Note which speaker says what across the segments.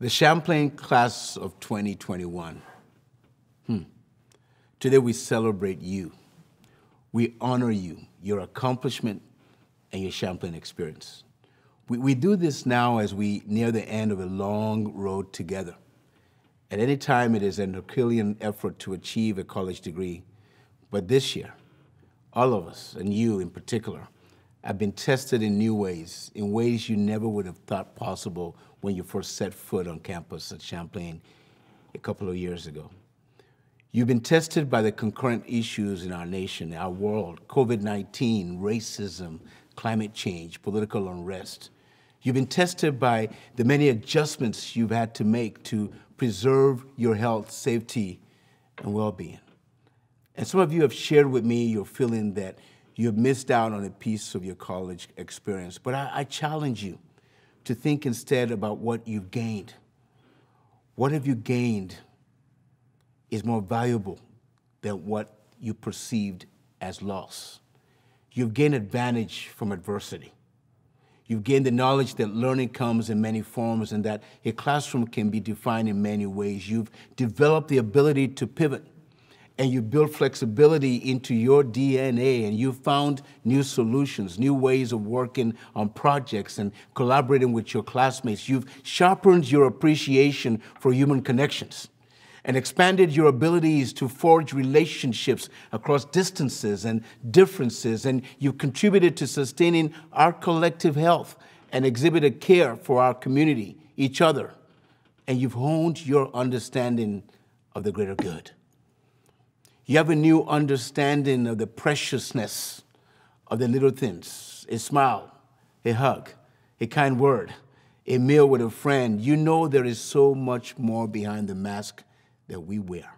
Speaker 1: The Champlain class of 2021. Hmm. Today we celebrate you. We honor you, your accomplishment, and your Champlain experience. We, we do this now as we near the end of a long road together. At any time, it is an Herculean effort to achieve a college degree. But this year, all of us, and you in particular, have been tested in new ways, in ways you never would have thought possible when you first set foot on campus at Champlain a couple of years ago. You've been tested by the concurrent issues in our nation, our world COVID 19, racism, climate change, political unrest. You've been tested by the many adjustments you've had to make to preserve your health, safety, and well being. And some of you have shared with me your feeling that you have missed out on a piece of your college experience. But I, I challenge you to think instead about what you've gained. What have you gained is more valuable than what you perceived as loss. You've gained advantage from adversity. You've gained the knowledge that learning comes in many forms and that a classroom can be defined in many ways. You've developed the ability to pivot and you build flexibility into your DNA and you found new solutions, new ways of working on projects and collaborating with your classmates. You've sharpened your appreciation for human connections and expanded your abilities to forge relationships across distances and differences. And you've contributed to sustaining our collective health and exhibited care for our community, each other. And you've honed your understanding of the greater good. You have a new understanding of the preciousness of the little things a smile, a hug, a kind word, a meal with a friend. You know there is so much more behind the mask that we wear.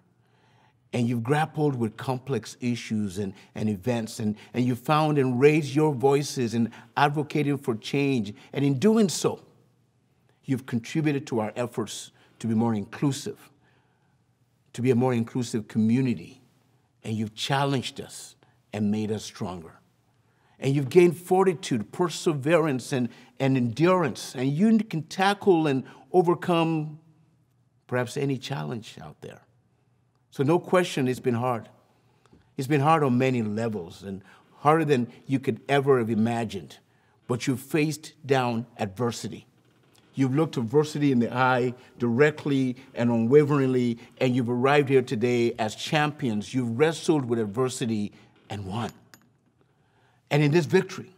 Speaker 1: And you've grappled with complex issues and, and events, and, and you found and raised your voices in advocating for change. And in doing so, you've contributed to our efforts to be more inclusive, to be a more inclusive community and you've challenged us and made us stronger. And you've gained fortitude, perseverance, and, and endurance, and you can tackle and overcome perhaps any challenge out there. So, no question, it's been hard. It's been hard on many levels and harder than you could ever have imagined. But you've faced down adversity. You've looked adversity in the eye directly and unwaveringly, and you've arrived here today as champions. You've wrestled with adversity and won. And in this victory,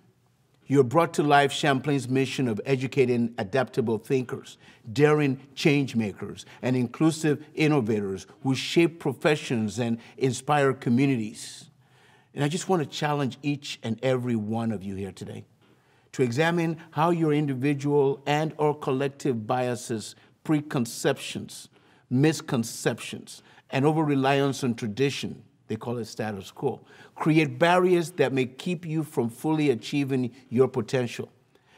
Speaker 1: you have brought to life Champlain's mission of educating adaptable thinkers, daring change makers, and inclusive innovators who shape professions and inspire communities. And I just want to challenge each and every one of you here today to examine how your individual and or collective biases, preconceptions, misconceptions, and over-reliance on tradition, they call it status quo, create barriers that may keep you from fully achieving your potential.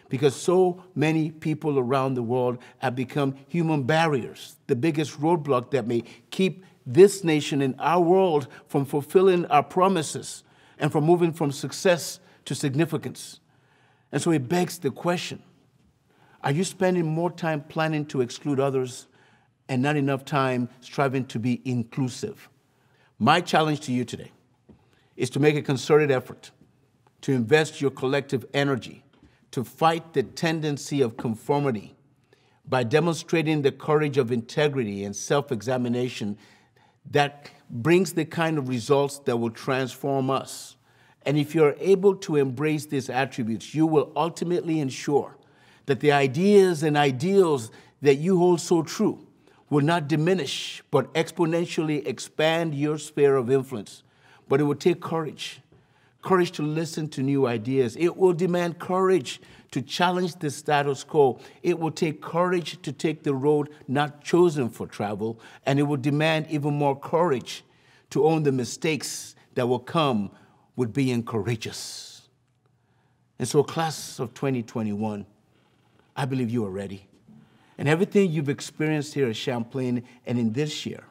Speaker 1: Because so many people around the world have become human barriers, the biggest roadblock that may keep this nation and our world from fulfilling our promises and from moving from success to significance. And so it begs the question Are you spending more time planning to exclude others and not enough time striving to be inclusive? My challenge to you today is to make a concerted effort to invest your collective energy to fight the tendency of conformity by demonstrating the courage of integrity and self examination that brings the kind of results that will transform us and if you're able to embrace these attributes, you will ultimately ensure that the ideas and ideals that you hold so true will not diminish, but exponentially expand your sphere of influence. But it will take courage courage to listen to new ideas. It will demand courage to challenge the status quo. It will take courage to take the road not chosen for travel. And it will demand even more courage to own the mistakes that will come with being courageous. And so, class of 2021, I believe you are ready. And everything you've experienced here at Champlain and in this year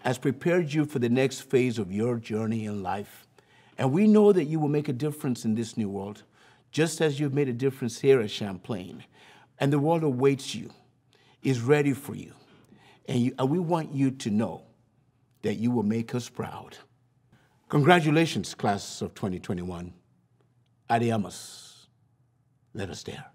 Speaker 1: has prepared you for the next phase of your journey in life. And we know that you will make a difference in this new world, just as you've made a difference here at Champlain. And the world awaits you. is ready for you. And, you, and we want you to know that you will make us proud. Congratulations, class of 2021. Audeamus. Let us dare.